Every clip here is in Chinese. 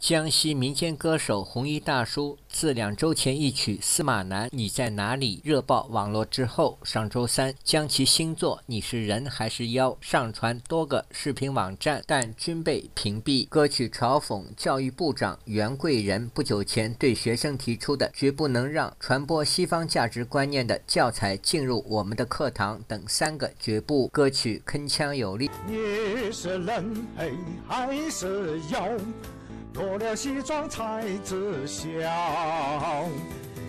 江西民间歌手红衣大叔自两周前一曲《司马南你在哪里》热爆网络之后，上周三将其新作《你是人还是妖》上传多个视频网站，但均被屏蔽。歌曲嘲讽教育部长袁贵仁不久前对学生提出的“绝不能让传播西方价值观念的教材进入我们的课堂”等三个绝不。歌曲铿锵有力。你是人还是妖？脱了西装才知晓，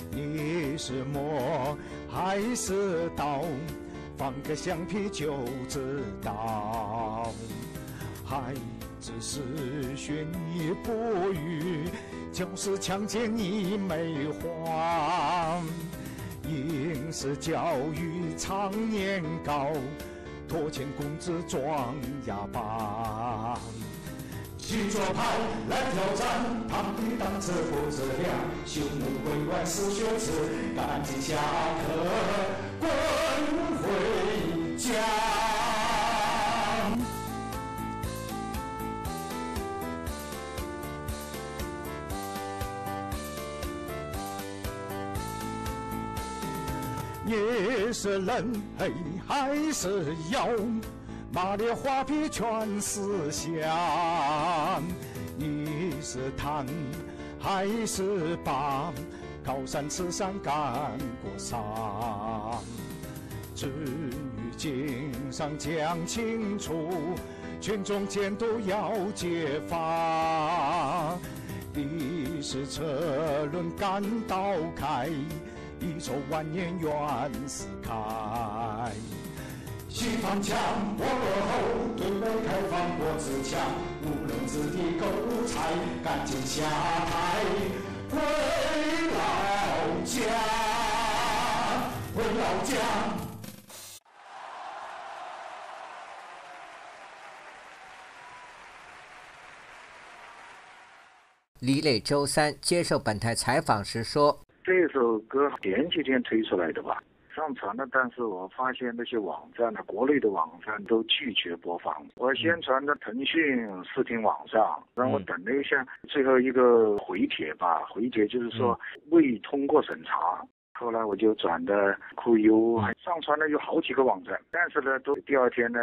你是魔还是道？放个橡皮就知道。孩子是学你不语，就是强奸你没话。应试教育常年高，拖欠工资装哑巴。举着牌来挑战，他们的档次不自量，羞怒鬼怪是学子，赶紧下课滚回家。你是人还是妖？马列画皮全是香，你是贪还是帮？高山吃山干过伤，至于经上讲清楚，群众监督要揭发。历史车轮赶倒开，一座万年原是开。西方强，我落后，对外开放我自强，无能之地狗才，赶紧下台，回老家，回老家。李磊周三接受本台采访时说：“这首歌前几天推出来的吧。”上传了，但是我发现那些网站呢，国内的网站都拒绝播放。我先传到腾讯视频网上，让我等了一下，最后一个回帖吧，回帖就是说未通过审查。后来我就转的酷优，上传了有好几个网站，但是呢，都第二天呢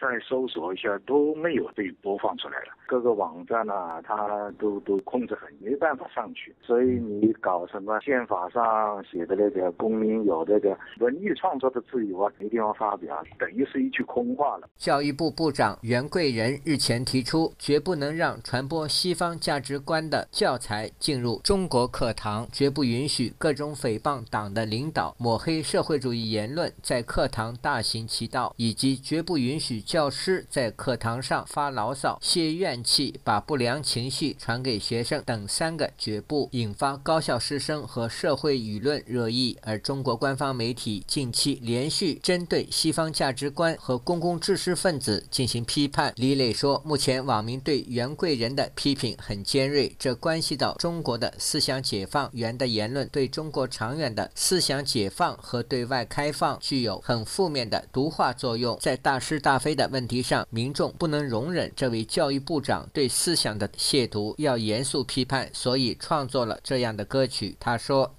再搜索一下都没有被播放出来了。各个网站呢，它都都控制很，没办法上去。所以你搞什么宪法上写的那个公民有这个文艺创作的自由啊，没地方发表，等于是一句空话了。教育部部长袁贵仁日前提出，绝不能让传播西方价值观的教材进入中国课堂，绝不允许各种诽谤打。党的领导抹黑社会主义言论在课堂大行其道，以及绝不允许教师在课堂上发牢骚、泄怨气、把不良情绪传给学生等三个绝不，引发高校师生和社会舆论热议。而中国官方媒体近期连续针对西方价值观和公共知识分子进行批判。李磊说，目前网民对袁贵仁的批评很尖锐，这关系到中国的思想解放。袁的言论对中国长远的。思想解放和对外开放具有很负面的毒化作用，在大是大非的问题上，民众不能容忍这位教育部长对思想的亵渎，要严肃批判，所以创作了这样的歌曲。他说。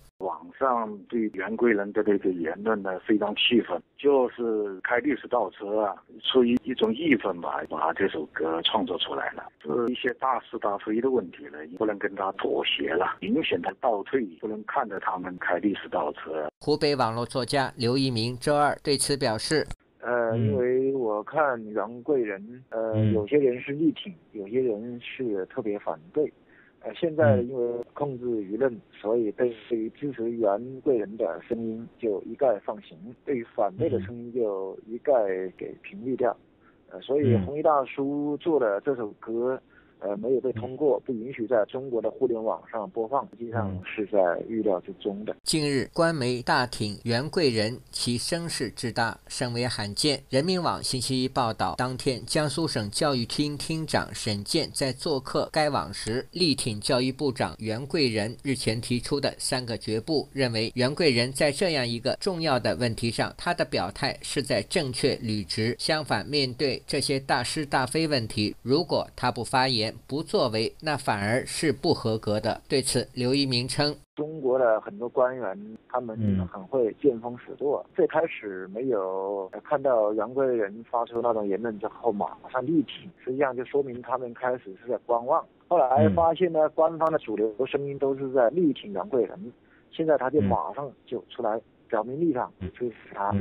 上对袁贵人的这个言论呢，非常气愤，就是开历史倒车啊，出于一种义愤吧，把这首歌创作出来了。是一些大是大非的问题了，不能跟他妥协了，明显的倒退，不能看着他们开历史倒车。湖北网络作家刘一鸣周二对此表示：“呃，因为我看袁贵人，呃，有些人是力挺，有些人是特别反对。”呃，现在因为控制舆论，所以对于支持袁贵人的声音就一概放行，对于反对的声音就一概给屏蔽掉。呃，所以红衣大叔做的这首歌。呃，没有被通过，不允许在中国的互联网上播放，实际上是在预料之中的。近日，官媒大挺袁贵仁，其声势之大，甚为罕见。人民网星期一报道，当天江苏省教育厅厅长沈健在做客该网时，力挺教育部长袁贵仁日前提出的三个绝不，认为袁贵仁在这样一个重要的问题上，他的表态是在正确履职。相反，面对这些大是大非问题，如果他不发言，面不作为，那反而是不合格的。对此，刘一鸣称：“中国的很多官员，他们很会见风使舵。最开始没有看到杨贵人发出那种言论之后，马上力挺，实际上就说明他们开始是在观望。后来发现呢，官方的主流声音都是在力挺杨贵人，现在他就马上就出来表明立场，支持他。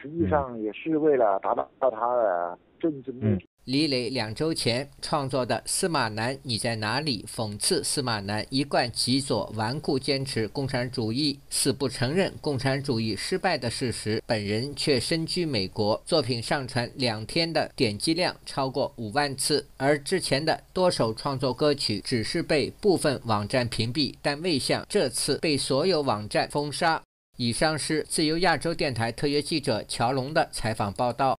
实际上也是为了达到他的政治目的。”李磊两周前创作的《司马南你在哪里》，讽刺司马南一贯极左、顽固坚持共产主义，死不承认共产主义失败的事实，本人却身居美国。作品上传两天的点击量超过五万次，而之前的多首创作歌曲只是被部分网站屏蔽，但未像这次被所有网站封杀。以上是自由亚洲电台特约记者乔龙的采访报道。